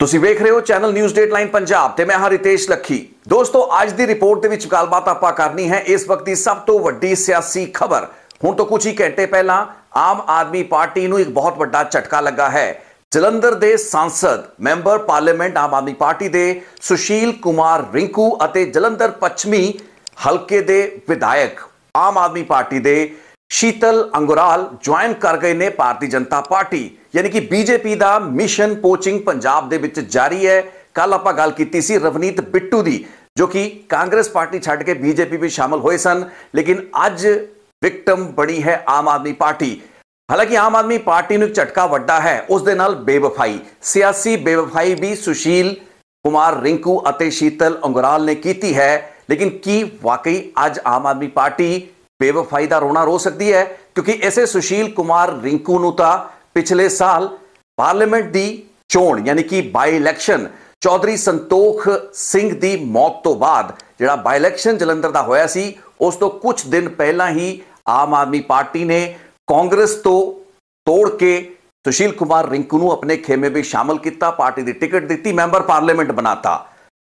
ਤੁਸੀਂ ਵੇਖ ਰਹੇ ਹੋ ਚੈਨਲ ਨਿਊਜ਼ ਡੇਟਲਾਈਨ ਪੰਜਾਬ ਤੇ ਮੈਂ ਹਾਂ ਰਿਤੇਸ਼ ਲੱਖੀ। ਦੋਸਤੋ, ਅੱਜ ਦੀ ਰਿਪੋਰਟ ਦੇ ਵਿੱਚ ਗੱਲਬਾਤ ਆਪਾਂ ਕਰਨੀ ਹੈ ਇਸ ਵਕਤ ਦੀ ਸਭ ਤੋਂ ਵੱਡੀ ਸਿਆਸੀ ਖਬਰ। ਹੁਣ ਤੋਂ ਕੁਝ ਹੀ ਘੰਟੇ ਪਹਿਲਾਂ ਆਮ ਆਦਮੀ ਪਾਰਟੀ ਨੂੰ ਇੱਕ ਬਹੁਤ ਵੱਡਾ ਝਟਕਾ ਲੱਗਾ ਹੈ। ਜਲੰਧਰ ਦੇ ਸੰਸਦ, member parliament Aam Aadmi Party ਦੇ ਸੁਸ਼ੀਲ ਕੁਮਾਰ ਰਿੰਕੂ ਅਤੇ ਜਲੰਧਰ ਪੱਛਮੀ ਹਲਕੇ ਦੇ ਵਿਧਾਇਕ ਆਮ ਆਦਮੀ ਪਾਰਟੀ ਦੇ ਸ਼ੀਤਲ ਅੰਗੁਰਾਲ ਜੁਆਇਨ ਕਰ ਗਏ ਨੇ ਭਾਰਤੀ ਜਨਤਾ ਪਾਰਟੀ, ਯਾਨੀ ਕਿ ਬੀਜੇਪੀ ਦਾ ਮਿਸ਼ਨ ਪੋਚਿੰਗ ਪੰਜਾਬ ਦੇ ਵਿੱਚ ਜਾਰੀ ਹੈ। ਕੱਲ ਆਪਾਂ ਗੱਲ ਕੀਤੀ ਸੀ ਰਵਨੀਤ ਬਿੱਟੂ ਦੀ, ਜੋ ਕਿ ਕਾਂਗਰਸ ਪਾਰਟੀ ਛੱਡ ਕੇ ਬੀਜੇਪੀ ਵਿੱਚ ਸ਼ਾਮਲ ਹੋਏ ਸਨ, ਲੇਕਿਨ ਅੱਜ ਵਿਕਟਮ ਬਣੀ ਹੈ ਆਮ ਆਦਮੀ ਪਾਰਟੀ। ਹਾਲਾਂਕਿ ਆਮ ਆਦਮੀ ਪਾਰਟੀ ਨੂੰ ਝਟਕਾ ਵੱਡਾ ਹੈ, ਉਸ ਦੇ ਨਾਲ ਬੇਵਫਾਈ। ਸਿਆਸੀ ਬੇਵਫਾਈ ਵੀ ਸੁਸ਼ੀਲ ਕੁਮਾਰ ਰਿੰਕੂ ਅਤੇ ਸ਼ੀਤਲ ਅੰਗੁਰਾਲ ਨੇ ਕੀਤੀ ਹੈ, ਲੇਕਿਨ ਕੀ ਵਾਕਈ ਅੱਜ ਆਮ ਆਦਮੀ ਪਾਰਟੀ ਬੇਵਫਾਈ ਦਾ ਰੋਣਾ ਰੋ ਸਕਦੀ ਹੈ, ਕਿਉਂਕਿ ਇਸੇ ਸੁਸ਼ੀਲ ਕੁਮਾਰ ਰਿੰਕੂ ਨੂੰ ਤਾਂ ਪਿਛਲੇ ਸਾਲ ਪਾਰਲੀਮੈਂਟ ਦੀ ਚੋਣ, ਯਾਨੀ ਕਿ ਬਾਈ ਇਲੈਕਸ਼ਨ ਚੌਧਰੀ ਸੰਤੋਖ ਸਿੰਘ ਦੀ ਮੌਤ ਤੋਂ ਬਾਅਦ ਜਿਹੜਾ ਬਾਈ ਇਲੈਕਸ਼ਨ ਜਲੰਧਰ ਦਾ ਹੋਇਆ ਸੀ, ਉਸ ਤੋਂ ਕੁਝ ਦਿਨ ਪਹਿਲਾਂ ਹੀ ਆਮ ਆਦਮੀ ਪਾਰਟੀ ਨੇ ਕਾਂਗਰਸ ਤੋਂ ਤੋੜ ਕੇ ਸੁਸ਼ੀਲ ਕੁਮਾਰ ਰਿੰਕੂ ਨੂੰ ਆਪਣੇ ਖੇਮੇ ਵਿੱਚ ਸ਼ਾਮਲ ਕੀਤਾ, ਪਾਰਟੀ ਦੀ ਟਿਕਟ ਦਿੱਤੀ, ਮੈਂਬਰ ਪਾਰਲੀਮੈਂਟ ਬਣਾਤਾ।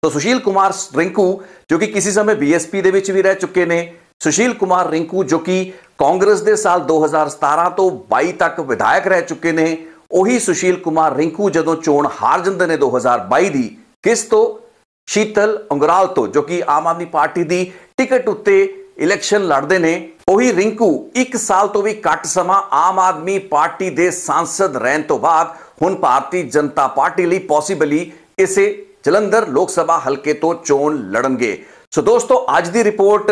ਤਾਂ ਸੁਸ਼ੀਲ ਕੁਮਾਰ ਰਿੰਕੂ, ਜੋ ਕਿ ਕਿਸੇ ਸਮੇਂ ਬੀਐਸਪੀ ਦੇ ਵਿੱਚ ਵੀ ਰਹਿ ਚੁੱਕੇ ਨੇ ਸੁਸ਼ੀਲ ਕੁਮਾਰ ਰਿੰਕੂ, ਜੋ ਕਿ ਕਾਂਗਰਸ ਦੇ ਸਾਲ 2017 ਤੋਂ 22 ਤੱਕ ਵਿਧਾਇਕ ਰਹਿ ਚੁੱਕੇ ਨੇ, ਉਹੀ ਸੁਸ਼ੀਲ ਕੁਮਾਰ ਰਿੰਕੂ ਜਦੋਂ ਚੋਣ ਹਾਰ ਜਾਂਦੇ ਨੇ 2022 ਦੀ, ਕਿਸ ਤੋਂ? ਸ਼ੀਤਲ ਅੰਗਰਾਲ ਤੋਂ, ਜੋ ਕਿ ਆਮ ਆਦਮੀ ਪਾਰਟੀ ਦੀ ਟਿਕਟ ਉੱਤੇ ਇਲੈਕਸ਼ਨ ਲੜਦੇ ਨੇ, ਉਹੀ ਰਿੰਕੂ 1 ਸਾਲ ਤੋਂ ਵੀ ਘੱਟ ਸਮਾਂ ਆਮ ਆਦਮੀ ਪਾਰਟੀ ਦੇ ਸੰਸਦ ਰਹਿਣ ਤੋਂ ਬਾਅਦ ਹੁਣ ਭਾਰਤੀ ਜਨਤਾ ਪਾਰਟੀ ਲਈ ਪੋਸੀਬਲੀ ਇਸੇ ਜਲੰਧਰ ਲੋਕ ਸਭਾ ਹਲਕੇ ਤੋਂ ਚੋਣ ਲੜਨਗੇ। ਸੋ ਦੋਸਤੋ, ਅੱਜ ਦੀ ਰਿਪੋਰਟ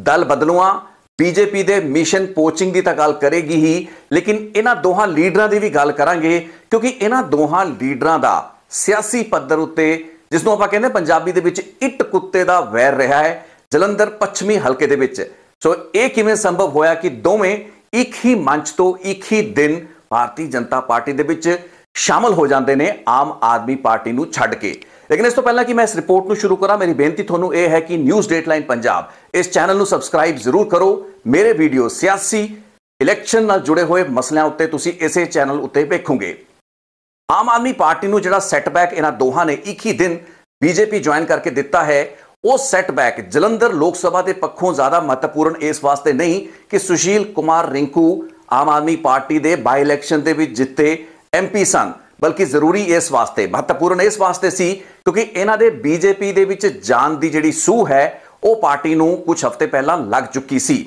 ਦਲ ਬਦਲੂਆਂ, ਬੀਜੇਪੀ ਦੇ ਮਿਸ਼ਨ ਪੋਚਿੰਗ ਦੀ ਤਾਂ ਗੱਲ ਕਰੇਗੀ ਹੀ, ਲੇਕਿਨ ਇਹਨਾਂ ਦੋਹਾਂ ਲੀਡਰਾਂ ਦੀ ਵੀ ਗੱਲ ਕਰਾਂਗੇ, ਕਿਉਂਕਿ ਇਹਨਾਂ ਦੋਹਾਂ ਲੀਡਰਾਂ ਦਾ ਸਿਆਸੀ ਪੱਧਰ ਉੱਤੇ ਜਿਸ ਨੂੰ ਆਪਾਂ ਕਹਿੰਦੇ ਪੰਜਾਬੀ ਦੇ ਵਿੱਚ ਇੱਟ ਕੁੱਤੇ ਦਾ ਵੈਰ ਰਿਹਾ ਹੈ, ਜਲੰਧਰ ਪੱਛਮੀ ਹਲਕੇ ਦੇ ਵਿੱਚ। ਸੋ ਇਹ ਕਿਵੇਂ ਸੰਭਵ ਹੋਇਆ ਕਿ ਦੋਵੇਂ ਇੱਕ ਹੀ ਮੰਚ ਤੋਂ ਇੱਕ ਹੀ ਦਿਨ ਭਾਰਤੀ ਜਨਤਾ ਪਾਰਟੀ ਦੇ ਵਿੱਚ ਸ਼ਾਮਲ ਹੋ ਜਾਂਦੇ ਨੇ ਆਮ ਆਦਮੀ ਪਾਰਟੀ ਨੂੰ ਛੱਡ ਕੇ? ਲੇਕਿਨ ਇਸ ਤੋਂ ਪਹਿਲਾਂ ਕਿ ਮੈਂ ਇਸ ਰਿਪੋਰਟ ਨੂੰ ਸ਼ੁਰੂ ਕਰਾਂ, ਮੇਰੀ ਬੇਨਤੀ ਤੁਹਾਨੂੰ ਇਹ ਹੈ ਕਿ ਨਿਊਜ਼ ਡੇਟਲਾਈਨ ਪੰਜਾਬ ਇਸ ਚੈਨਲ ਨੂੰ ਸਬਸਕ੍ਰਾਈਬ ਜ਼ਰੂਰ ਕਰੋ। ਮੇਰੇ ਵੀਡੀਓ ਸਿਆਸੀ, ਇਲੈਕਸ਼ਨ ਨਾਲ ਜੁੜੇ ਹੋਏ ਮਸਲਿਆਂ ਉੱਤੇ ਤੁਸੀਂ ਇਸੇ ਚੈਨਲ ਉੱਤੇ ਵੇਖੋਗੇ। ਆਮ ਆਦਮੀ ਪਾਰਟੀ ਨੂੰ ਜਿਹੜਾ ਸੈਟਬੈਕ ਇਹਨਾਂ ਦੋਹਾਂ ਨੇ ਇੱਕ ਹੀ ਦਿਨ ਬੀਜੇਪੀ ਜੁਆਇਨ ਕਰਕੇ ਦਿੱਤਾ ਹੈ, ਉਹ ਸੈਟਬੈਕ ਜਲੰਧਰ ਲੋਕ ਸਭਾ ਦੇ ਪੱਖੋਂ ਜ਼ਿਆਦਾ ਮਹੱਤਵਪੂਰਨ ਇਸ ਵਾਸਤੇ ਨਹੀਂ ਕਿ ਸੁਸ਼ੀਲ ਕੁਮਾਰ ਰਿੰਕੂ ਆਮ ਆਦਮੀ ਪਾਰਟੀ ਦੇ ਬਾਈ ਇਲੈਕਸ਼ਨ ਦੇ ਵਿੱਚ ਜਿੱਤੇ ਐਮਪੀ ਸਨ, ਬਲਕਿ ਜ਼ਰੂਰੀ ਇਸ ਵਾਸਤੇ ਮਹੱਤਵਪੂਰਨ ਇਸ ਵਾਸਤੇ ਸੀ ਕਿਉਂਕਿ ਇਹਨਾਂ ਦੇ ਬੀਜੇਪੀ ਦੇ ਵਿੱਚ ਜਾਣ ਦੀ ਜਿਹੜੀ ਸੂਹ ਹੈ, ਉਹ ਪਾਰਟੀ ਨੂੰ ਕੁਝ ਹਫ਼ਤੇ ਪਹਿਲਾਂ ਲੱਗ ਚੁੱਕੀ ਸੀ।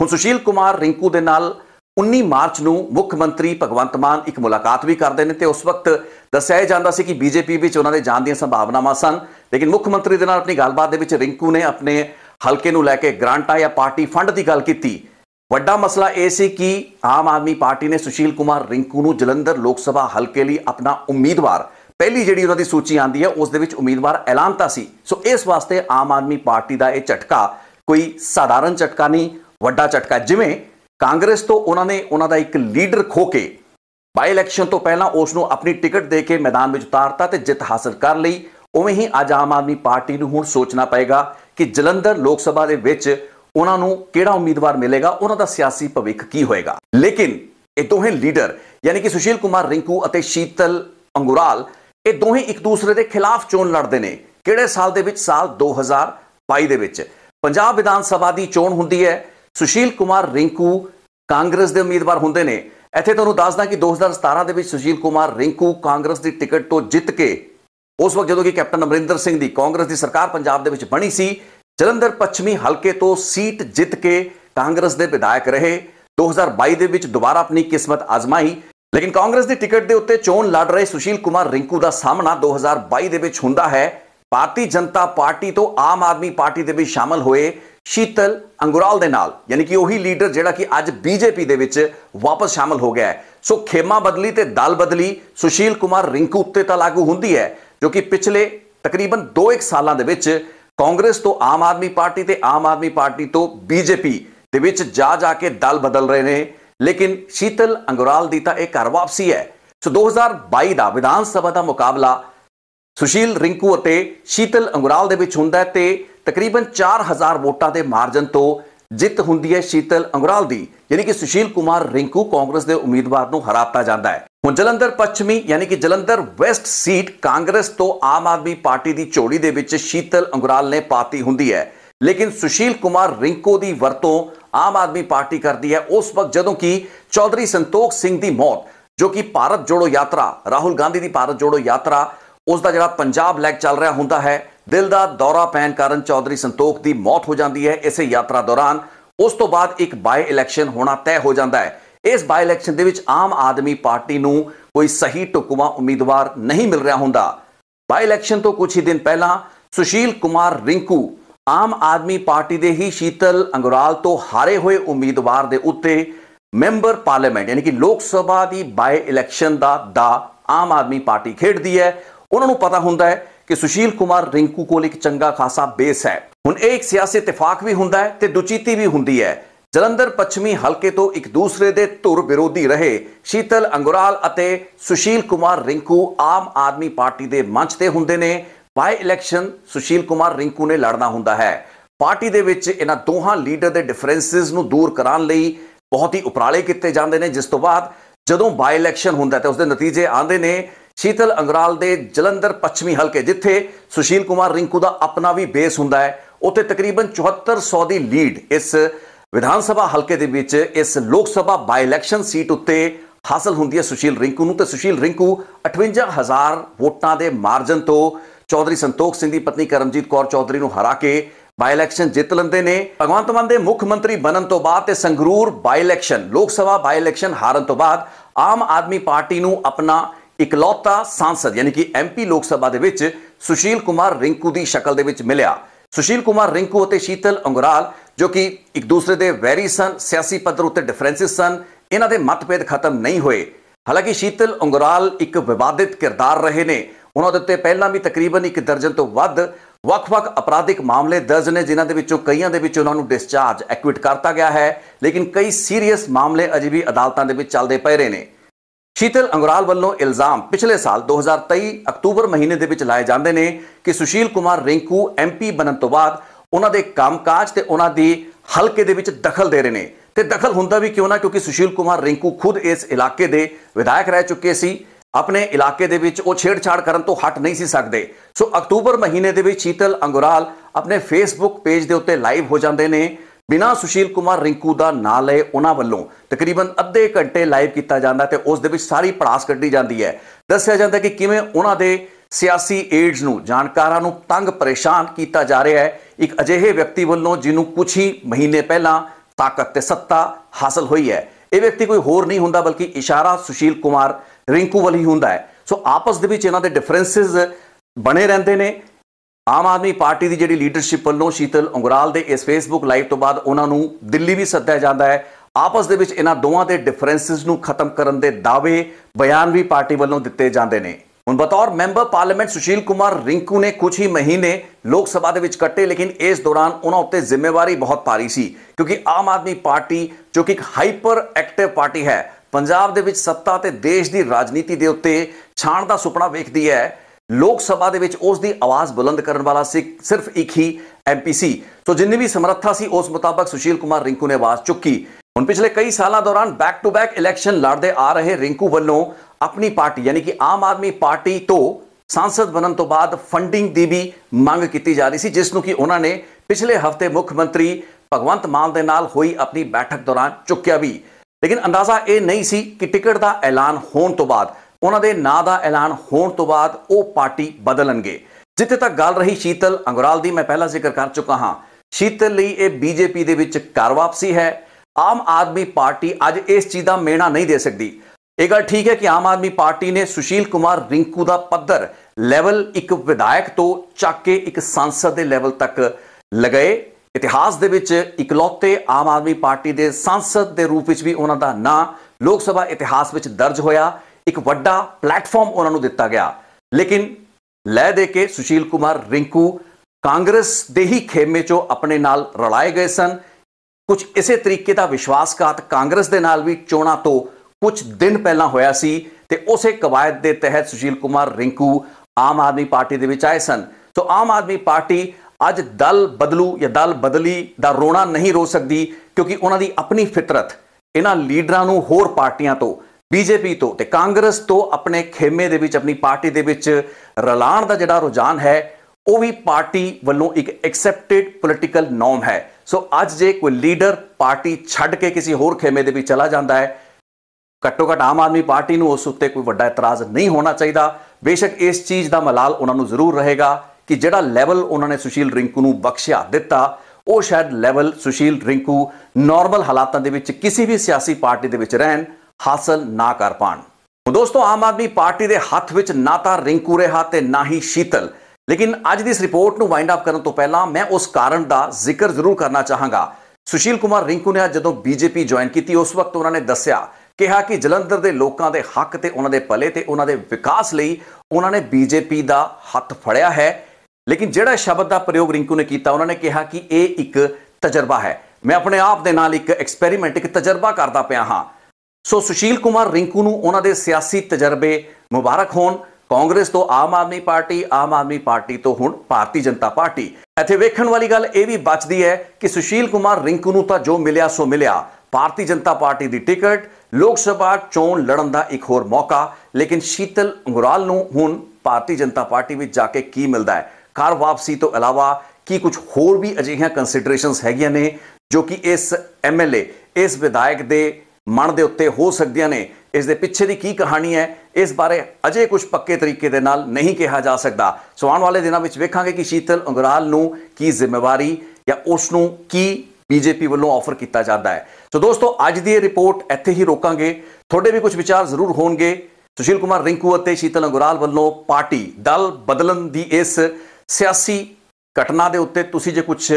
ਹੁਣ ਸੁਸ਼ੀਲ ਕੁਮਾਰ ਰਿੰਕੂ ਦੇ ਨਾਲ 19 ਮਾਰਚ ਨੂੰ ਮੁੱਖ ਮੰਤਰੀ ਭਗਵੰਤ ਮਾਨ ਇੱਕ ਮੁਲਾਕਾਤ ਵੀ ਕਰਦੇ ਨੇ ਤੇ ਉਸ ਵਕਤ ਦੱਸਿਆ ਜਾਂਦਾ ਸੀ ਕਿ ਬੀਜੇਪੀ ਵਿੱਚ ਉਹਨਾਂ ਦੇ ਜਾਣ ਦੀਆਂ ਸੰਭਾਵਨਾਵਾਂ ਸਨ। ਲੇਕਿਨ ਮੁੱਖ ਮੰਤਰੀ ਦੇ ਨਾਲ ਆਪਣੀ ਗੱਲਬਾਤ ਦੇ ਵਿੱਚ ਰਿੰਕੂ ਨੇ ਆਪਣੇ ਹਲਕੇ ਨੂੰ ਲੈ ਕੇ ਗ੍ਰਾਂਟਾਂ ਜਾਂ ਪਾਰਟੀ ਫੰਡ ਦੀ ਗੱਲ ਕੀਤੀ। ਵੱਡਾ ਮਸਲਾ ਇਹ ਸੀ ਕਿ ਆਮ ਆਦਮੀ ਪਾਰਟੀ ਨੇ ਸੁਸ਼ੀਲ ਕੁਮਾਰ ਰਿੰਕੂ ਨੂੰ ਜਲੰਧਰ ਲੋਕ ਸਭਾ ਹਲਕੇ ਲਈ ਆਪਣਾ ਉਮੀਦਵਾਰ ਪਹਿਲੀ ਜਿਹੜੀ ਉਹਨਾਂ ਦੀ ਸੂਚੀ ਆਂਦੀ ਹੈ, ਉਸ ਦੇ ਵਿੱਚ ਉਮੀਦਵਾਰ ਐਲਾਨਤਾ ਸੀ। ਸੋ ਇਸ ਵਾਸਤੇ ਆਮ ਆਦਮੀ ਪਾਰਟੀ ਦਾ ਇਹ ਝਟਕਾ ਕੋਈ ਸਾਧਾਰਨ ਝਟਕਾ ਨਹੀਂ, ਵੱਡਾ ਝਟਕਾ ਜਿਵੇਂ ਕਾਂਗਰਸ ਤੋਂ ਉਹਨਾਂ ਨੇ ਉਹਨਾਂ ਦਾ ਇੱਕ ਲੀਡਰ ਖੋ ਕੇ ਬਾਈ ਇਲੈਕਸ਼ਨ ਤੋਂ ਪਹਿਲਾਂ ਉਸ ਨੂੰ ਆਪਣੀ ਟਿਕਟ ਦੇ ਕੇ ਮੈਦਾਨ ਵਿੱਚ ਉਤਾਰਤਾ ਤੇ ਜਿੱਤ ਹਾਸਲ ਕਰ ਲਈ। ਉਵੇਂ ਹੀ ਅੱਜ ਆਮ ਆਦਮੀ ਪਾਰਟੀ ਨੂੰ ਹੁਣ ਸੋਚਣਾ ਪਏਗਾ ਕਿ ਜਲੰਧਰ ਲੋਕ ਸਭਾ ਦੇ ਵਿੱਚ ਉਹਨਾਂ ਨੂੰ ਕਿਹੜਾ ਉਮੀਦਵਾਰ ਮਿਲੇਗਾ, ਉਹਨਾਂ ਦਾ ਸਿਆਸੀ ਭਵਿੱਖ ਕੀ ਹੋਏਗਾ। ਲੇਕਿਨ ਇਹ ਦੋਹੇ ਲੀਡਰ, ਯਾਨੀ ਕਿ ਸੁਸ਼ੀਲ ਕੁਮਾਰ ਰਿੰਕੂ ਅਤੇ ਸ਼ੀਤਲ ਅੰਗੁਰਾਲ ਇਹ ਦੋਹੇ ਇੱਕ ਦੂਸਰੇ ਦੇ ਖਿਲਾਫ ਚੋਣ ਲੜਦੇ ਨੇ। ਕਿਹੜੇ ਸਾਲ ਦੇ ਵਿੱਚ? ਸਾਲ 2022 ਦੇ ਵਿੱਚ। ਪੰਜਾਬ ਵਿਧਾਨ ਸਭਾ ਦੀ ਚੋਣ ਹੁੰਦੀ ਹੈ। ਸੁਸ਼ੀਲ ਕੁਮਾਰ ਰਿੰਕੂ ਕਾਂਗਰਸ ਦੇ ਉਮੀਦਵਾਰ ਹੁੰਦੇ ਨੇ। ਇੱਥੇ ਤੁਹਾਨੂੰ ਦੱਸਦਾ ਕਿ 2017 ਦੇ ਵਿੱਚ ਸੁਸ਼ੀਲ ਕੁਮਾਰ ਰਿੰਕੂ ਕਾਂਗਰਸ ਦੀ ਟਿਕਟ ਤੋਂ ਜਿੱਤ ਕੇ ਉਸ ਵਕਤ ਜਦੋਂ ਕਿ ਕੈਪਟਨ ਅਮਰਿੰਦਰ ਸਿੰਘ ਦੀ ਕਾਂਗਰਸ ਦੀ ਸਰਕਾਰ ਪੰਜਾਬ ਦੇ ਵਿੱਚ ਬਣੀ ਸੀ, ਜਲੰਧਰ ਪੱਛਮੀ ਹਲਕੇ ਤੋਂ ਸੀਟ ਜਿੱਤ ਕੇ ਕਾਂਗਰਸ ਦੇ ਵਿਧਾਇਕ ਰਹੇ। 2022 ਦੇ ਵਿੱਚ ਦੁਬਾਰਾ ਆਪਣੀ ਕਿਸਮਤ ਆਜ਼ਮਾਈ। ਲੇਕਿਨ ਕਾਂਗਰਸ ਦੀ ਟਿਕਟ ਦੇ ਉੱਤੇ ਚੋਣ ਲੜ ਰਹੇ ਸੁਸ਼ੀਲ ਕੁਮਾਰ ਰਿੰਕੂ ਦਾ ਸਾਹਮਣਾ 2022 ਦੇ ਵਿੱਚ ਹੁੰਦਾ ਹੈ। ਭਾਰਤੀ ਜਨਤਾ ਪਾਰਟੀ ਤੋਂ ਆਮ ਆਦਮੀ ਪਾਰਟੀ ਦੇ ਵਿੱਚ ਸ਼ਾਮਲ ਹੋਏ ਸ਼ੀਤਲ ਅੰਗੁਰਾਲ ਦੇ ਨਾਲ। ਯਾਨੀ ਕਿ ਉਹੀ ਲੀਡਰ ਜਿਹੜਾ ਕਿ ਅੱਜ ਬੀਜੇਪੀ ਦੇ ਵਿੱਚ ਵਾਪਸ ਸ਼ਾਮਲ ਹੋ ਗਿਆ ਹੈ। ਸੋ ਖੇਮਾ ਬਦਲੀ ਤੇ ਦਲ ਬਦਲੀ ਸੁਸ਼ੀਲ ਕੁਮਾਰ ਰਿੰਕੂ ਉੱਤੇ ਤਾਂ ਲਾਗੂ ਹੁੰਦੀ ਹੈ, ਜੋ ਕਿ ਪਿਛਲੇ ਤਕਰੀਬਨ 2-1 ਸਾਲਾਂ ਦੇ ਵਿੱਚ ਕਾਂਗਰਸ ਤੋਂ ਆਮ ਆਦਮੀ ਪਾਰਟੀ ਤੇ ਆਮ ਆਦਮੀ ਪਾਰਟੀ ਤੋਂ ਬੀਜੇਪੀ ਦੇ ਵਿੱਚ ਜਾ ਜਾ ਕੇ ਦਲ ਬਦਲ ਰਹੇ ਨੇ। ਲੇਕਿਨ ਸ਼ੀਤਲ ਅੰਗੁਰਾਲ ਦੀ ਤਾਂ ਇਹ ਘਰ ਵਾਪਸੀ ਹੈ। ਸੋ 2022 ਦਾ ਵਿਧਾਨ ਸਭਾ ਦਾ ਮੁਕਾਬਲਾ ਸੁਸ਼ੀਲ ਰਿੰਕੂ ਅਤੇ ਸ਼ੀਤਲ ਅੰਗੁਰਾਲ ਦੇ ਵਿੱਚ ਹੁੰਦਾ ਤੇ ਤਕਰੀਬਨ 4000 ਵੋਟਾਂ ਦੇ ਮਾਰਜਨ ਤੋਂ ਜਿੱਤ ਹੁੰਦੀ ਹੈ ਸ਼ੀਤਲ ਅੰਗੁਰਾਲ ਦੀ। ਯਾਨੀ ਕਿ ਸੁਸ਼ੀਲ ਕੁਮਾਰ ਰਿੰਕੂ ਕਾਂਗਰਸ ਦੇ ਉਮੀਦਵਾਰ ਨੂੰ ਹਰਾਤਾ ਜਾਂਦਾ ਹੈ। ਹੁਣ ਜਲੰਧਰ ਪੱਛਮੀ ਯਾਨੀ ਕਿ ਜਲੰਧਰ ਵੈਸਟ ਸੀਟ ਕਾਂਗਰਸ ਤੋਂ ਆਮ ਆਦਮੀ ਪਾਰਟੀ ਦੀ ਝੋਲੀ ਦੇ ਵਿੱਚ ਸ਼ੀਤਲ ਅੰਗੁਰਾਲ ਨੇ ਪਾਤੀ ਹੁੰਦੀ ਹੈ। ਲੇਕਿਨ ਸੁਸ਼ੀਲ ਕੁਮਾਰ ਰਿੰਕੂ ਦੀ ਵਰਤੋਂ ਆਮ ਆਦਮੀ ਪਾਰਟੀ ਕਰਦੀ ਹੈ। ਉਸ ਵਕਤ ਜਦੋਂ ਕਿ ਚੌਧਰੀ ਸੰਤੋਖ ਸਿੰਘ ਦੀ ਮੌਤ, ਜੋ ਕਿ ਭਾਰਤ ਜੋੜੋ ਯਾਤਰਾ, ਰਾਹੁਲ ਗਾਂਧੀ ਦੀ ਭਾਰਤ ਜੋੜੋ ਯਾਤਰਾ, ਉਸ ਦਾ ਜਿਹੜਾ ਪੰਜਾਬ ਲੈਗ ਚੱਲ ਰਿਹਾ ਹੁੰਦਾ ਹੈ, ਦਿਲ ਦਾ ਦੌਰਾ ਪੈਣ ਕਾਰਨ ਚੌਧਰੀ ਸੰਤੋਖ ਦੀ ਮੌਤ ਹੋ ਜਾਂਦੀ ਹੈ ਇਸੇ ਯਾਤਰਾ ਦੌਰਾਨ। ਉਸ ਤੋਂ ਬਾਅਦ ਇੱਕ ਬਾਈ ਇਲੈਕਸ਼ਨ ਹੋਣਾ ਤੈਅ ਹੋ ਜਾਂਦਾ ਹੈ। ਇਸ ਬਾਈ ਇਲੈਕਸ਼ਨ ਦੇ ਵਿੱਚ ਆਮ ਆਦਮੀ ਪਾਰਟੀ ਨੂੰ ਕੋਈ ਸਹੀ ਟੁਕਵਾ ਉਮੀਦਵਾਰ ਨਹੀਂ ਮਿਲ ਰਿਹਾ ਹੁੰਦਾ। ਬਾਈ ਇਲੈਕਸ਼ਨ ਤੋਂ ਕੁਝ ਹੀ ਦਿਨ ਪਹਿਲਾਂ ਸੁਸ਼ੀਲ ਕੁਮਾਰ ਰਿੰਕੂ ਆਮ ਆਦਮੀ ਪਾਰਟੀ ਦੇ ਹੀ ਸ਼ੀਤਲ ਅੰਗੁਰਾਲ ਤੋਂ ਹਾਰੇ ਹੋਏ ਉਮੀਦਵਾਰ ਦੇ ਉੱਤੇ ਮੈਂਬਰ ਪਾਰਲੀਮੈਂਟ, ਯਾਨੀ ਕਿ ਲੋਕ ਸਭਾ ਦੀ ਬਾਈ ਇਲੈਕਸ਼ਨ ਦਾ ਦਾ ਆਮ ਆਦਮੀ ਪਾਰਟੀ ਖੇਡਦੀ ਹੈ। ਉਹਨਾਂ ਨੂੰ ਪਤਾ ਹੁੰਦਾ ਹੈ ਕਿ ਸੁਸ਼ੀਲ ਕੁਮਾਰ ਰਿੰਕੂ ਕੋਲ ਇੱਕ ਚੰਗਾ ਖਾਸਾ ਬੇਸ ਹੈ। ਹੁਣ ਇਹ ਇੱਕ ਸਿਆਸੀ ਇਤਫਾਕ ਵੀ ਹੁੰਦਾ ਹੈ ਤੇ ਦੁਚੀਤੀ ਵੀ ਹੁੰਦੀ ਹੈ। ਜਲੰਧਰ ਪੱਛਮੀ ਹਲਕੇ ਤੋਂ ਇੱਕ ਦੂਸਰੇ ਦੇ ਧੁਰ ਵਿਰੋਧੀ ਰਹੇ ਸ਼ੀਤਲ ਅੰਗੁਰਾਲ ਅਤੇ ਸੁਸ਼ੀਲ ਕੁਮਾਰ ਰਿੰਕੂ ਆਮ ਆਦਮੀ ਪਾਰਟੀ ਦੇ ਮੰਚ ਤੇ ਹੁੰਦੇ ਨੇ। ਬਾਈ ਇਲੈਕਸ਼ਨ ਸੁਸ਼ੀਲ ਕੁਮਾਰ ਰਿੰਕੂ ਨੇ ਲੜਨਾ ਹੁੰਦਾ ਹੈ। ਪਾਰਟੀ ਦੇ ਵਿੱਚ ਇਹਨਾਂ ਦੋਹਾਂ ਲੀਡਰ ਦੇ ਡਿਫਰੈਂਸਸ ਨੂੰ ਦੂਰ ਕਰਾਉਣ ਲਈ ਬਹੁਤ ਹੀ ਉਪਰਾਲੇ ਕੀਤੇ ਜਾਂਦੇ ਨੇ। ਜਿਸ ਤੋਂ ਬਾਅਦ ਜਦੋਂ ਬਾਈ ਇਲੈਕਸ਼ਨ ਹੁੰਦਾ ਤੇ ਉਸ ਦੇ ਨਤੀਜੇ ਆਉਂਦੇ ਨੇ ਸ਼ੀਤਲ ਅੰਗਰਾਲ ਦੇ ਜਲੰਧਰ ਪੱਛਮੀ ਹਲਕੇ, ਜਿੱਥੇ ਸੁਸ਼ੀਲ ਕੁਮਾਰ ਰਿੰਕੂ ਦਾ ਆਪਣਾ ਵੀ ਬੇਸ ਹੁੰਦਾ ਹੈ। ਉੱਥੇ ਤਕਰੀਬਨ 7400 ਦੀ ਲੀਡ ਇਸ ਵਿਧਾਨ ਸਭਾ ਹਲਕੇ ਦੇ ਵਿੱਚ ਇਸ ਲੋਕ ਸਭਾ ਬਾਈ ਇਲੈਕਸ਼ਨ ਸੀਟ ਉੱਤੇ ਹਾਸਲ ਹੁੰਦੀ ਹੈ ਸੁਸ਼ੀਲ ਰਿੰਕੂ ਨੂੰ। ਤੇ ਸੁਸ਼ੀਲ ਰਿੰਕੂ 58000 ਵੋਟਾਂ ਦੇ ਮਾਰਜਨ ਤੋਂ ਚੌਧਰੀ ਸੰਤੋਖ ਸਿੰਘ ਦੀ ਪਤਨੀ ਕਰਮਜੀਤ ਕੌਰ ਚੌਧਰੀ ਨੂੰ ਹਰਾ ਕੇ ਬਾਈ ਇਲੈਕਸ਼ਨ ਜਿੱਤ ਲੈਂਦੇ ਨੇ। ਭਗਵੰਤ ਮਾਨ ਦੇ ਮੁੱਖ ਮੰਤਰੀ ਬਣਨ ਤੋਂ ਬਾਅਦ ਤੇ ਸੰਗਰੂਰ ਬਾਈ ਇਲੈਕਸ਼ਨ ਲੋਕ ਸਭਾ ਬਾਈ ਇਲੈਕਸ਼ਨ ਹਾਰਨ ਤੋਂ ਬਾਅਦ ਆਮ ਆਦਮੀ ਪਾਰਟੀ ਨੂੰ ਆਪਣਾ ਇਕਲੌਤਾ ਸਾਂਸਦ, ਯਾਨੀ ਕਿ ਐਮਪੀ ਲੋਕ ਸਭਾ ਦੇ ਵਿੱਚ ਸੁਸ਼ੀਲ ਕੁਮਾਰ ਰਿੰਕੂ ਦੀ ਸ਼ਕਲ ਦੇ ਵਿੱਚ ਮਿਲਿਆ। ਸੁਸ਼ੀਲ ਕੁਮਾਰ ਰਿੰਕੂ ਅਤੇ ਸ਼ੀਤਲ ਅੰਗਰਾਲ, ਜੋ ਕਿ ਇੱਕ ਦੂਸਰੇ ਦੇ ਵੈਰੀ ਸਨ, ਸਿਆਸੀ ਪੱਧਰ ਉੱਤੇ ਡਿਫਰੈਂਸਿਸ ਸਨ, ਇਹਨਾਂ ਦੇ ਮਤਭੇਦ ਖਤਮ ਨਹੀਂ ਹੋਏ। ਹਾਲਾਂਕਿ ਸ਼ੀਤਲ ਅੰਗੁਰਾਲ ਇੱਕ ਵਿਵਾਦਿਤ ਕਿਰਦਾਰ ਰਹੇ ਨੇ। ਉਹਨਾਂ ਦੇ ਉੱਤੇ ਪਹਿਲਾਂ ਵੀ ਤਕਰੀਬਨ ਇੱਕ ਦਰਜਨ ਤੋਂ ਵੱਧ ਵੱਖ-ਵੱਖ ਅਪਰਾਧਿਕ ਮਾਮਲੇ ਦਰਜ ਨੇ, ਜਿਨ੍ਹਾਂ ਦੇ ਵਿੱਚੋਂ ਕਈਆਂ ਦੇ ਵਿੱਚ ਉਹਨਾਂ ਨੂੰ ਡਿਸਚਾਰਜ ਐਕਵਿਟ ਕਰਤਾ ਗਿਆ ਹੈ, ਲੇਕਿਨ ਕਈ ਸੀਰੀਅਸ ਮਾਮਲੇ ਅਜੇ ਵੀ ਅਦਾਲਤਾਂ ਦੇ ਵਿੱਚ ਚੱਲਦੇ ਪਏ ਰਹੇ ਨੇ। ਸ਼ੀਤਲ ਅੰਗਰਾਲ ਵੱਲੋਂ ਇਲਜ਼ਾਮ ਪਿਛਲੇ ਸਾਲ 2023 ਅਕਤੂਬਰ ਮਹੀਨੇ ਦੇ ਵਿੱਚ ਲਾਏ ਜਾਂਦੇ ਨੇ ਕਿ ਸੁਸ਼ੀਲ ਕੁਮਾਰ ਰਿੰਕੂ ਐਮਪੀ ਬਣਨ ਤੋਂ ਬਾਅਦ ਉਹਨਾਂ ਦੇ ਕੰਮਕਾਜ ਤੇ ਉਹਨਾਂ ਦੀ ਹਲਕੇ ਦੇ ਵਿੱਚ ਦਖਲ ਦੇ ਰਹੇ ਨੇ। ਤੇ ਦਖਲ ਹੁੰਦਾ ਵੀ ਕਿਉਂ ਨਾ, ਕਿਉਂਕਿ ਸੁਸ਼ੀਲ ਕੁਮਾਰ ਰਿੰਕੂ ਖੁਦ ਇਸ ਇਲਾਕੇ ਦੇ ਵਿਧਾਇਕ ਰਹਿ ਚੁੱਕੇ ਸੀ। ਆਪਣੇ ਇਲਾਕੇ ਦੇ ਵਿੱਚ ਉਹ ਛੇੜਛਾੜ ਕਰਨ ਤੋਂ ਹਟ ਨਹੀਂ ਸੀ ਸਕਦੇ। ਸੋ ਅਕਤੂਬਰ ਮਹੀਨੇ ਦੇ ਵਿੱਚ ਸ਼ੀਤਲ ਅੰਗੁਰਾਲ ਆਪਣੇ ਫੇਸਬੁੱਕ ਪੇਜ ਦੇ ਉੱਤੇ ਲਾਈਵ ਹੋ ਜਾਂਦੇ ਨੇ। ਬਿਨਾ ਸੁਸ਼ੀਲ ਕੁਮਾਰ ਰਿੰਕੂ ਦਾ ਨਾਂ ਲਏ ਉਹਨਾਂ ਵੱਲੋਂ ਤਕਰੀਬਨ ਅੱਧੇ ਘੰਟੇ ਲਾਈਵ ਕੀਤਾ ਜਾਂਦਾ ਤੇ ਉਸ ਦੇ ਵਿੱਚ ਸਾਰੀ ਪੜਾਸ ਕੱਢੀ ਜਾਂਦੀ ਹੈ। ਦੱਸਿਆ ਜਾਂਦਾ ਕਿ ਕਿਵੇਂ ਉਹਨਾਂ ਦੇ ਸਿਆਸੀ ਏਡਸ ਨੂੰ, ਜਾਣਕਾਰਾਂ ਨੂੰ ਤੰਗ ਪਰੇਸ਼ਾਨ ਕੀਤਾ ਜਾ ਰਿਹਾ ਹੈ। ਇੱਕ ਅਜਿਹੇ ਵਿਅਕਤੀ ਵੱਲੋਂ ਜਿਹਨੂੰ ਕੁਝ ਹੀ ਮਹੀਨੇ ਪਹਿਲਾਂ ਤਾਕਤ ਤੇ ਸੱਤਾ ਹਾਸਲ ਹੋਈ ਹੈ। ਇਹ ਵਿਅਕਤੀ ਕੋਈ ਹੋਰ ਨਹੀਂ ਹੁੰਦਾ ਬਲਕਿ ਇਸ਼ਾਰਾ ਸੁਸ਼ੀਲ ਕੁਮਾਰ ਰਿੰਕੂ ਵੱਲ ਹੀ ਹੁੰਦਾ ਹੈ। ਸੋ ਆਪਸ ਦੇ ਵਿੱਚ ਇਹਨਾਂ ਦੇ ਡਿਫਰੈਂਸਸ ਬਣੇ ਰਹਿੰਦੇ ਨੇ। ਆਮ ਆਦਮੀ ਪਾਰਟੀ ਦੀ ਜਿਹੜੀ ਲੀਡਰਸ਼ਿਪ ਵੱਲੋਂ ਸ਼ੀਤਲ ਉਂਗਰਾਲ ਦੇ ਇਸ ਫੇਸਬੁੱਕ ਲਾਈਵ ਤੋਂ ਬਾਅਦ ਉਹਨਾਂ ਨੂੰ ਦਿੱਲੀ ਵੀ ਸੱਦਿਆ ਜਾਂਦਾ ਹੈ। ਆਪਸ ਦੇ ਵਿੱਚ ਇਹਨਾਂ ਦੋਵਾਂ ਦੇ ਡਿਫਰੈਂਸਸ ਨੂੰ ਖਤਮ ਕਰਨ ਦੇ ਦਾਅਵੇ ਬਿਆਨ ਵੀ ਪਾਰਟੀ ਵੱਲੋਂ ਦਿੱਤੇ ਜਾਂਦੇ ਨੇ। ਹੁਣ ਬਤੌਰ ਮੈਂਬਰ ਪਾਰਲੀਮੈਂਟ ਸੁਸ਼ੀਲ ਕੁਮਾਰ ਰਿੰਕੂ ਨੇ ਕੁਝ ਹੀ ਮਹੀਨੇ ਲੋਕ ਸਭਾ ਦੇ ਵਿੱਚ ਕੱਟੇ, ਲੇਕਿਨ ਇਸ ਦੌਰਾਨ ਉਹਨਾਂ ਉੱਤੇ ਜ਼ਿੰਮੇਵਾਰੀ ਬਹੁਤ ਭਾਰੀ ਸੀ। ਕਿਉਂਕਿ ਆਮ ਆਦਮੀ ਪਾਰਟੀ, ਜੋ ਕਿ ਇੱਕ ਹਾਈਪਰ ਐਕਟਿਵ ਪਾਰਟੀ ਹੈ ਪੰਜਾਬ ਦੇ ਵਿੱਚ ਸੱਤਾ ਤੇ ਦੇਸ਼ ਦੀ ਰਾਜਨੀਤੀ ਦੇ ਉੱਤੇ ਛਾਣ ਦਾ ਸੁਪਨਾ ਵੇਖਦੀ ਹੈ। ਲੋਕ ਸਭਾ ਦੇ ਵਿੱਚ ਉਸ ਦੀ ਆਵਾਜ਼ ਬੁਲੰਦ ਕਰਨ ਵਾਲਾ ਸੀ, ਸਿਰਫ ਇੱਕ ਹੀ ਐਮਪੀ ਸੀ। ਸੋ ਜਿੰਨੀ ਵੀ ਸਮਰੱਥਾ ਸੀ, ਉਸ ਮੁਤਾਬਕ ਸੁਸ਼ੀਲ ਕੁਮਾਰ ਰਿੰਕੂ ਨੇ ਆਵਾਜ਼ ਚੁੱਕੀ। ਹੁਣ ਪਿਛਲੇ ਕਈ ਸਾਲਾਂ ਦੌਰਾਨ ਬੈਕ ਟੂ ਬੈਕ ਇਲੈਕਸ਼ਨ ਲੜਦੇ ਆ ਰਹੇ ਰਿੰਕੂ ਵੱਲੋਂ ਆਪਣੀ ਪਾਰਟੀ, ਯਾਨੀ ਕਿ ਆਮ ਆਦਮੀ ਪਾਰਟੀ ਤੋਂ ਸੰਸਦ ਬਣਨ ਤੋਂ ਬਾਅਦ ਫੰਡਿੰਗ ਦੀ ਵੀ ਮੰਗ ਕੀਤੀ ਜਾ ਰਹੀ ਸੀ, ਜਿਸ ਨੂੰ ਕਿ ਉਹਨਾਂ ਨੇ ਪਿਛਲੇ ਹਫ਼ਤੇ ਮੁੱਖ ਮੰਤਰੀ ਭਗਵੰਤ ਮਾਨ ਦੇ ਨਾਲ ਹੋਈ ਆਪਣੀ ਬੈਠਕ ਦੌਰਾਨ ਚੁੱਕਿਆ ਵੀ। ਲੇਕਿਨ ਅੰਦਾਜ਼ਾ ਇਹ ਨਹੀਂ ਸੀ ਕਿ ਟਿਕਟ ਦਾ ਐਲਾਨ ਹੋਣ ਤੋਂ ਬਾਅਦ, ਉਹਨਾਂ ਦੇ ਨਾਂ ਦਾ ਐਲਾਨ ਹੋਣ ਤੋਂ ਬਾਅਦ ਉਹ ਪਾਰਟੀ ਬਦਲਣਗੇ। ਜਿੱਥੇ ਤੱਕ ਗੱਲ ਰਹੀ ਸ਼ੀਤਲ ਅੰਗਰਾਲ ਦੀ, ਮੈਂ ਪਹਿਲਾਂ ਜ਼ਿਕਰ ਕਰ ਚੁੱਕਾ ਹਾਂ। ਸ਼ੀਤਲ ਲਈ ਇਹ ਬੀਜੇਪੀ ਦੇ ਵਿੱਚ ਘਰ ਵਾਪਸੀ ਹੈ। ਆਮ ਆਦਮੀ ਪਾਰਟੀ ਅੱਜ ਇਸ ਚੀਜ਼ ਦਾ ਮੇਣਾ ਨਹੀਂ ਦੇ ਸਕਦੀ। ਇਹ ਗੱਲ ਠੀਕ ਹੈ ਕਿ ਆਮ ਆਦਮੀ ਪਾਰਟੀ ਨੇ ਸੁਸ਼ੀਲ ਕੁਮਾਰ ਰਿੰਕੂ ਦਾ ਪੱਧਰ ਲੈਵਲ ਇੱਕ ਵਿਧਾਇਕ ਤੋਂ ਚੱਕ ਕੇ ਇੱਕ ਸੰਸਦ ਦੇ ਲੈਵਲ ਤੱਕ ਲਗਾਏ। ਇਤਿਹਾਸ ਦੇ ਵਿੱਚ ਇਕਲੌਤੇ ਆਮ ਆਦਮੀ ਪਾਰਟੀ ਦੇ ਸੰਸਦ ਦੇ ਰੂਪ ਵਿੱਚ ਵੀ ਉਹਨਾਂ ਦਾ ਨਾਂ ਲੋਕ ਸਭਾ ਇਤਿਹਾਸ ਵਿੱਚ ਦਰਜ ਹੋਇਆ। ਇੱਕ ਵੱਡਾ ਪਲੇਟਫਾਰਮ ਉਹਨਾਂ ਨੂੰ ਦਿੱਤਾ ਗਿਆ। ਲੇਕਿਨ ਲੈ ਦੇ ਕੇ ਸੁਸ਼ੀਲ ਕੁਮਾਰ, ਰਿੰਕੂ ਕਾਂਗਰਸ ਦੇ ਹੀ ਖੇਮੇ ਚੋਂ ਆਪਣੇ ਨਾਲ ਰਲਾਏ ਗਏ ਸਨ। ਕੁਝ ਇਸੇ ਤਰੀਕੇ ਦਾ ਵਿਸ਼ਵਾਸਘਾਤ ਕਾਂਗਰਸ ਦੇ ਨਾਲ ਵੀ ਚੋਣਾਂ ਤੋਂ ਕੁਝ ਦਿਨ ਪਹਿਲਾਂ ਹੋਇਆ ਸੀ ਤੇ ਉਸੇ ਕਵਾਇਦ ਦੇ ਤਹਿਤ ਸੁਸ਼ੀਲ ਕੁਮਾਰ, ਰਿੰਕੂ ਆਮ ਆਦਮੀ ਪਾਰਟੀ ਦੇ ਵਿੱਚ ਆਏ ਸਨ। ਸੋ ਆਮ ਆਦਮੀ ਪਾਰਟੀ ਅੱਜ ਦਲ ਬਦਲੂ ਜਾਂ ਦਲ ਬਦਲੀ ਦਾ ਰੋਣਾ ਨਹੀਂ ਰੋ ਸਕਦੀ ਕਿਉਂਕਿ ਉਹਨਾਂ ਦੀ ਆਪਣੀ ਫਿਤਰਤ ਇਹਨਾਂ ਲੀਡਰਾਂ ਨੂੰ ਹੋਰ ਪਾਰਟੀਆਂ ਤੋਂ, ਬੀਜੇਪੀ ਤੋਂ ਤੇ ਕਾਂਗਰਸ ਤੋਂ ਆਪਣੇ ਖੇਮੇ ਦੇ ਵਿੱਚ, ਆਪਣੀ ਪਾਰਟੀ ਦੇ ਵਿੱਚ ਰਲਾਣ ਦਾ ਜਿਹੜਾ ਰੁਝਾਨ ਹੈ, ਉਹ ਵੀ ਪਾਰਟੀ ਵੱਲੋਂ ਇੱਕ ਐਕਸੈਪਟਡ ਪੋਲਿਟੀਕਲ ਨੋਰਮ ਹੈ। ਸੋ ਅੱਜ ਜੇ ਕੋਈ ਲੀਡਰ ਪਾਰਟੀ ਛੱਡ ਕੇ ਕਿਸੇ ਹੋਰ ਖੇਮੇ ਦੇ ਵਿੱਚ ਚਲਾ ਜਾਂਦਾ ਹੈ, ਘੱਟੋ ਘੱਟ ਆਮ ਆਦਮੀ ਪਾਰਟੀ ਨੂੰ ਉਸ ਉੱਤੇ ਕੋਈ ਵੱਡਾ ਇਤਰਾਜ਼ ਨਹੀਂ ਹੋਣਾ ਚਾਹੀਦਾ। ਬੇਸ਼ੱਕ ਇਸ ਚੀਜ਼ ਦਾ ਮਲਾਲ ਉਹਨਾਂ ਨੂੰ ਜ਼ਰੂਰ ਰਹੇਗਾ। ਕਿ ਜਿਹੜਾ ਲੈਵਲ ਉਹਨਾਂ ਨੇ ਸੁਸ਼ੀਲ ਰਿੰਕੂ ਨੂੰ ਬਖਸ਼ਿਆ, ਦਿੱਤਾ, ਉਹ ਸ਼ਾਇਦ ਲੈਵਲ ਸੁਸ਼ੀਲ ਰਿੰਕੂ ਨਾਰਮਲ ਹਾਲਾਤਾਂ ਦੇ ਵਿੱਚ ਕਿਸੇ ਵੀ ਸਿਆਸੀ ਪਾਰਟੀ ਦੇ ਵਿੱਚ ਰਹਿਣ, ਹਾਸਲ ਨਾ ਕਰ ਪਾਣ। ਦੋਸਤੋ, ਆਮ ਆਦਮੀ ਪਾਰਟੀ ਦੇ ਹੱਥ ਵਿੱਚ ਨਾ ਤਾਂ ਰਿੰਕੂ ਰਿਹਾ ਤੇ ਨਾ ਹੀ ਸ਼ੀਤਲ। ਲੇਕਿਨ ਅੱਜ ਦੀ ਇਸ ਰਿਪੋਰਟ ਨੂੰ ਵਾਈਂਡ ਅਪ ਕਰਨ ਤੋਂ ਪਹਿਲਾਂ ਮੈਂ ਉਸ ਕਾਰਨ ਦਾ ਜ਼ਿਕਰ ਜ਼ਰੂਰ ਕਰਨਾ ਚਾਹਾਂਗਾ। ਸੁਸ਼ੀਲ ਕੁਮਾਰ ਰਿੰਕੂ ਨੇ ਜਦੋਂ ਬੀਜੇਪੀ ਜੁਆਇਨ ਕੀਤੀ, ਉਸ ਵਕਤ ਉਹਨਾਂ ਨੇ ਦੱਸਿਆ, ਕਿਹਾ ਕਿ ਜਲੰਧਰ ਦੇ ਲੋਕਾਂ ਦੇ ਹੱਕ ਤੇ ਉਹਨਾਂ ਦੇ ਭਲੇ ਤੇ ਉਹਨਾਂ ਦੇ ਵਿਕਾਸ ਲਈ ਉਹਨਾਂ ਨੇ ਬੀਜੇਪੀ ਦਾ ਹੱਥ ਫੜਿਆ ਹੈ। ਲੇਕਿਨ ਜਿਹੜਾ ਸ਼ਬਦ ਦਾ ਪ੍ਰਯੋਗ ਰਿੰਕੂ ਨੇ ਕੀਤਾ, ਉਹਨਾਂ ਨੇ ਕਿਹਾ ਕਿ ਇਹ ਇੱਕ ਤਜਰਬਾ ਹੈ। ਮੈਂ ਆਪਣੇ ਆਪ ਦੇ ਨਾਲ ਇੱਕ ਐਕਸਪੈਰੀਮੈਂਟ ਇੱਕ ਤਜਰਬਾ ਕਰਦਾ ਪਿਆ ਹਾਂ। ਸੋ ਸੁਸ਼ੀਲ ਕੁਮਾਰ ਰਿੰਕੂ ਨੂੰ ਉਹਨਾਂ ਦੇ ਸਿਆਸੀ ਤਜਰਬੇ ਮੁਬਾਰਕ ਹੋਣ। ਕਾਂਗਰਸ ਤੋਂ ਆਮ ਆਦਮੀ ਪਾਰਟੀ, ਆਮ ਆਦਮੀ ਪਾਰਟੀ ਤੋਂ ਹੁਣ ਭਾਰਤੀ ਜਨਤਾ ਪਾਰਟੀ। ਇੱਥੇ ਵੇਖਣ ਵਾਲੀ ਗੱਲ ਇਹ ਵੀ ਬਚਦੀ ਹੈ ਕਿ ਸੁਸ਼ੀਲ ਕੁਮਾਰ ਰਿੰਕੂ ਨੂੰ ਤਾਂ ਜੋ ਮਿਲਿਆ, ਸੋ ਮਿਲਿਆ। ਭਾਰਤੀ ਜਨਤਾ ਪਾਰਟੀ ਦੀ ਟਿਕਟ, ਲੋਕ ਸਭਾ ਚੋਣ ਲੜਨ ਦਾ ਇੱਕ ਹੋਰ ਮੌਕਾ। ਲੇਕਿਨ ਸ਼ੀਤਲ ਅੰਗੁਰਾਲ ਨੂੰ ਹੁਣ ਭਾਰਤੀ ਜਨਤਾ ਪਾਰਟੀ ਵਿੱਚ ਜਾ ਕੇ ਕੀ ਮਿਲਦਾ ਹੈ? ਘਰ ਵਾਪਸੀ ਤੋਂ ਇਲਾਵਾ ਕੀ ਕੁਝ ਹੋਰ ਵੀ ਅਜਿਹੀਆਂ ਕੰਸੀਡਰੇਸ਼ਨਸ ਹੈਗੀਆਂ ਨੇ ਜੋ ਕਿ ਇਸ ਐਮਐਲਏ ਇਸ ਵਿਧਾਇਕ ਦੇ ਮਨ ਦੇ ਉੱਤੇ ਹੋ ਸਕਦੀਆਂ ਨੇ? ਇਸ ਦੇ ਪਿੱਛੇ ਦੀ ਕੀ ਕਹਾਣੀ ਹੈ? ਇਸ ਬਾਰੇ ਅਜੇ ਕੁਝ ਪੱਕੇ ਤਰੀਕੇ ਦੇ ਨਾਲ ਨਹੀਂ ਕਿਹਾ ਜਾ ਸਕਦਾ। ਸੋ ਆਉਣ ਵਾਲੇ ਦਿਨਾਂ ਵਿੱਚ ਵੇਖਾਂਗੇ ਕਿ ਸ਼ੀਤਲ ਅੰਗਰਾਲ ਨੂੰ ਕੀ ਜ਼ਿੰਮੇਵਾਰੀ ਜਾਂ ਉਸ ਨੂੰ ਕੀ ਬੀਜੇਪੀ ਵੱਲੋਂ ਆਫਰ ਕੀਤਾ ਜਾਂਦਾ ਹੈ। ਸੋ ਦੋਸਤੋ, ਅੱਜ ਦੀ ਇਹ ਰਿਪੋਰਟ ਇੱਥੇ ਹੀ ਰੋਕਾਂਗੇ। ਤੁਹਾਡੇ ਵੀ ਕੁਝ ਵਿਚਾਰ ਜ਼ਰੂਰ ਹੋਣਗੇ। ਸੁਸ਼ੀਲ ਕੁਮਾਰ ਰਿੰਕੂ ਅਤੇ ਸ਼ੀਤਲ ਅੰਗਰਾਲ ਵੱਲੋਂ ਪਾਰਟੀ, ਦਲ ਬਦਲਣ ਦੀ ਇਸ ਸਿਆਸੀ ਘਟਨਾ ਦੇ ਉੱਤੇ ਤੁਸੀਂ ਜੇ ਕੁਝ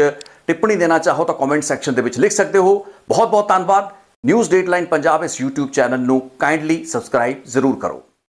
ਟਿੱਪਣੀ ਦੇਣਾ ਚਾਹੋ ਤਾਂ ਕਮੈਂਟ ਸੈਕਸ਼ਨ ਦੇ ਵਿੱਚ ਲਿਖ ਸਕਦੇ ਹੋ। ਬਹੁਤ ਬਹੁਤ ਧੰਨਵਾਦ। ਨਿਊਜ਼ ਡੇਟਲਾਈਨ ਪੰਜਾਬ ਇਸ YouTube ਚੈਨਲ ਨੂੰ ਕਾਈਂਡਲੀ ਸਬਸਕ੍ਰਾਈਬ ਜ਼ਰੂਰ ਕਰੋ।